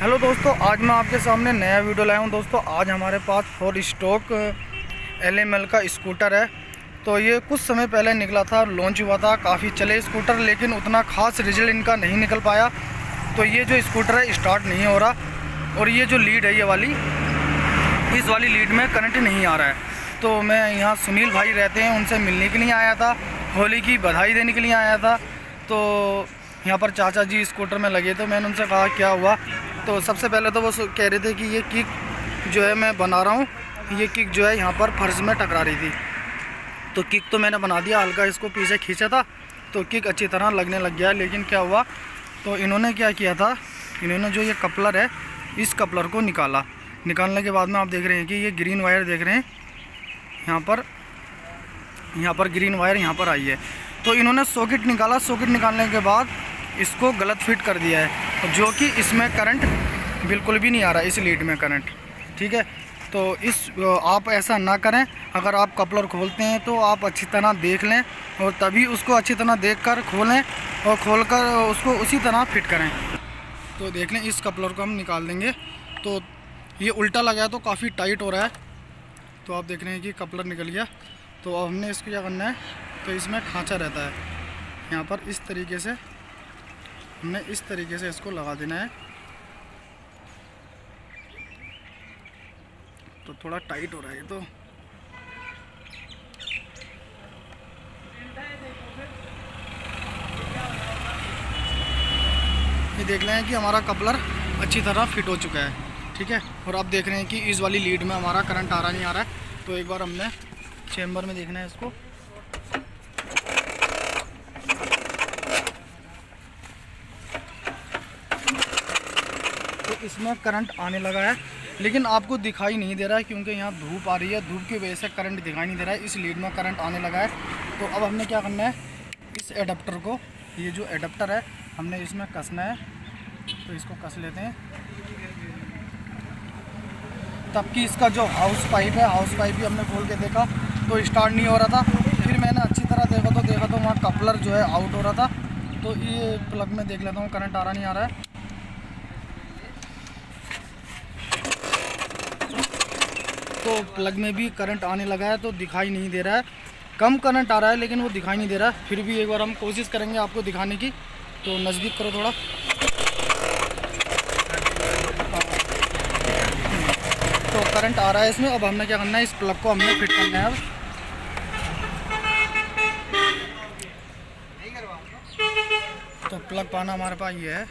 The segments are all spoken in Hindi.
हेलो दोस्तों, आज मैं आपके सामने नया वीडियो लाया हूँ। दोस्तों, आज हमारे पास फोर स्टॉक एलएमएल का स्कूटर है। तो ये कुछ समय पहले निकला था लॉन्च हुआ था, काफ़ी चले स्कूटर लेकिन उतना खास रिज़ल्ट इनका नहीं निकल पाया। तो ये जो स्कूटर है स्टार्ट नहीं हो रहा, और ये जो लीड है, ये वाली, इस वाली लीड में करंट नहीं आ रहा है। तो मैं यहाँ सुनील भाई रहते हैं, उनसे मिलने के लिए आया था, होली की बधाई देने के लिए आया था। तो यहाँ पर चाचा जी स्कूटर में लगे तो मैंने उनसे कहा, क्या हुआ? तो सबसे पहले तो वो कह रहे थे कि ये किक जो है मैं बना रहा हूँ। ये किक जो है यहाँ पर फ़र्ज़ में टकरा रही थी। तो किक तो मैंने बना दिया, हल्का इसको पीछे खींचा था। तो किक अच्छी तरह लगने लग गया, लेकिन क्या हुआ? तो इन्होंने क्या किया था? इन्होंने जो ये कपलर है, इस कपलर को निकाला। निकालने के बाद में आप देख रहे हैं कि ये ग्रीन वायर देख रहे हैं। यहाँ पर यहाँ पर ग्रीन वायर यहाँ पर आई है। तो इन्होंने सॉकेट निकाला। सॉकेट निकालने के बाद इसको गलत फिट कर दिया है। जो कि इसमें करंट बिल्कुल भी नहीं आ रहा, इस लीड में करंट ठीक है? तो इस, आप ऐसा ना करें। अगर आप कपलर खोलते हैं तो आप अच्छी तरह देख लें और तभी उसको अच्छी तरह देख कर खोलें और खोल कर उसको उसी तरह फिट करें। तो देख लें, इस कपलर को हम निकाल देंगे। तो ये उल्टा लगा है तो काफ़ी टाइट हो रहा है। तो आप देख रहे हैं कि कपलर निकल गया। तो अब हमने इसको क्या करना है? तो इसमें खाँचा रहता है। यहाँ पर इस तरीके से हमने इस तरीके से इसको लगा देना है। तो थोड़ा टाइट हो रहा है तो। ये देख रहे हैं कि हमारा कपलर अच्छी तरह फिट हो चुका है, ठीक है? और आप देख रहे हैं कि इस वाली लीड में हमारा करंट आ रहा, नहीं आ रहा है। तो एक बार हमने चेम्बर में देखना है इसको। इसमें करंट आने लगा है, लेकिन आपको दिखाई नहीं दे रहा है क्योंकि यहाँ धूप आ रही है। धूप की वजह से करंट दिखाई नहीं दे रहा है। इस लीड में करंट आने लगा है। तो अब हमने क्या करना है? इस एडप्टर को, ये जो एडप्टर है, हमने इसमें कसना है। तो इसको कस लेते हैं। तब कि इसका जो हाउस पाइप है हाउस पाइप भी हमने खोल के देखा। तो स्टार्ट नहीं हो रहा था। फिर मैंने अच्छी तरह देखा तो देखा तो वहाँ कपलर जो है आउट हो रहा था। तो ये प्लग में देख लेता हूँ करंट आ रहा नहीं आ रहा है। तो प्लग में भी करंट आने लगा है तो दिखाई नहीं दे रहा है। कम करंट आ रहा है लेकिन वो दिखाई नहीं दे रहा है। फिर भी एक बार हम कोशिश करेंगे आपको दिखाने की। तो नज़दीक करो थोड़ा। तो करंट आ रहा है इसमें। अब हमने क्या करना है इस प्लग को हमने फिट करना है अब। तो प्लग पाना हमारे पास ये है।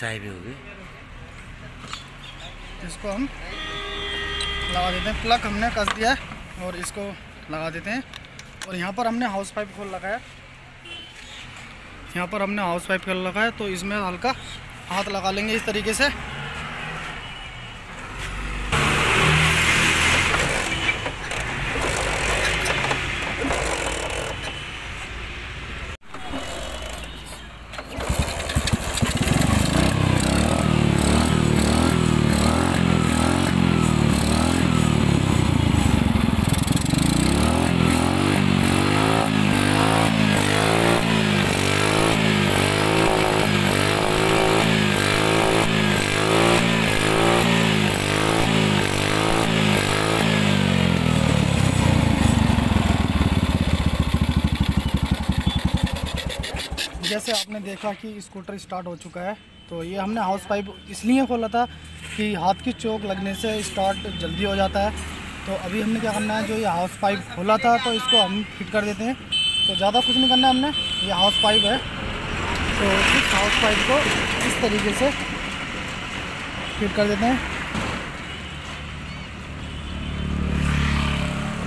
चाय भी होगी। इसको हम लगा देते हैं। प्लग हमने कस दिया है और इसको लगा देते हैं। और यहाँ पर हमने हाउस पाइप खोल लगाया यहाँ पर हमने हाउस पाइप खोल लगाया तो इसमें हल्का हाथ लगा लेंगे इस तरीके से। जैसे आपने देखा कि स्कूटर स्टार्ट हो चुका है तो ये हमने हाउस पाइप इसलिए खोला था कि हाथ की चोक लगने से स्टार्ट जल्दी हो जाता है। तो अभी हमने क्या करना है, जो ये हाउस पाइप खोला था तो इसको हम फिट कर देते हैं। तो ज़्यादा कुछ नहीं करना है हमने, ये हाउस पाइप है। तो इस हाउस पाइप को इस तरीके से फिट कर देते हैं।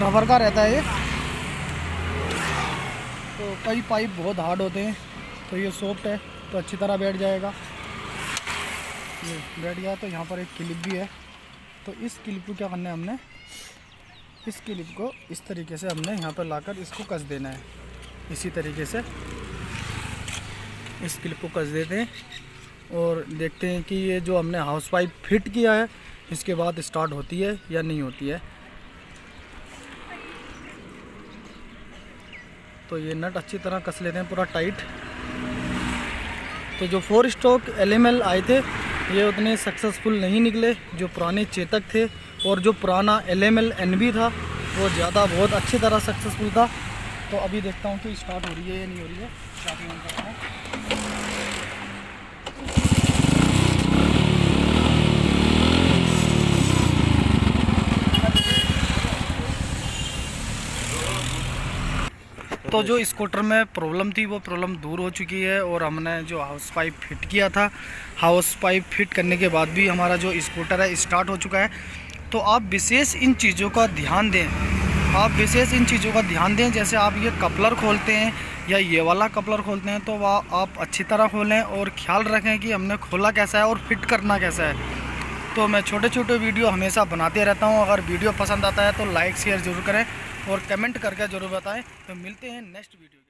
रबर का रहता है ये। तो कई पाइप बहुत हार्ड होते हैं। तो ये सॉफ्ट है तो अच्छी तरह बैठ जाएगा। ये बैठ गया तो यहाँ पर एक क्लिप भी है। तो इस क्लिप को क्या करना है हमने? इस क्लिप को इस तरीके से हमने यहाँ पर लाकर इसको कस देना है। इसी तरीके से इस क्लिप को कस देते हैं और देखते हैं कि ये जो हमने हाउस पाइप फिट किया है, इसके बाद स्टार्ट होती है या नहीं होती है। तो ये नट अच्छी तरह कस लेते हैं, पूरा टाइट तो जो फोर स्टॉक एलएमएल आए थे, ये उतने सक्सेसफुल नहीं निकले। जो पुराने चेतक थे और जो पुराना एल एम था, वो ज़्यादा बहुत अच्छी तरह सक्सेसफुल था। तो अभी देखता हूँ कि स्टार्ट हो रही है या नहीं हो रही है। स्टार्टिंग तो जो स्कूटर में प्रॉब्लम थी, वो प्रॉब्लम दूर हो चुकी है और हमने जो हाउस पाइप फिट किया था हाउस पाइप फिट करने के बाद भी हमारा जो स्कूटर है स्टार्ट हो चुका है। तो आप विशेष इन चीज़ों का ध्यान दें। आप विशेष इन चीज़ों का ध्यान दें, जैसे आप ये कपलर खोलते हैं या ये वाला कपलर खोलते हैं तो वह आप अच्छी तरह खोलें और ख्याल रखें कि हमने खोला कैसा है और फिट करना कैसा है। तो मैं छोटे छोटे वीडियो हमेशा बनाते रहता हूँ। अगर वीडियो पसंद आता है तो लाइक शेयर ज़रूर करें। और कमेंट करके ज़रूर बताएँ। तो मिलते हैं नेक्स्ट वीडियो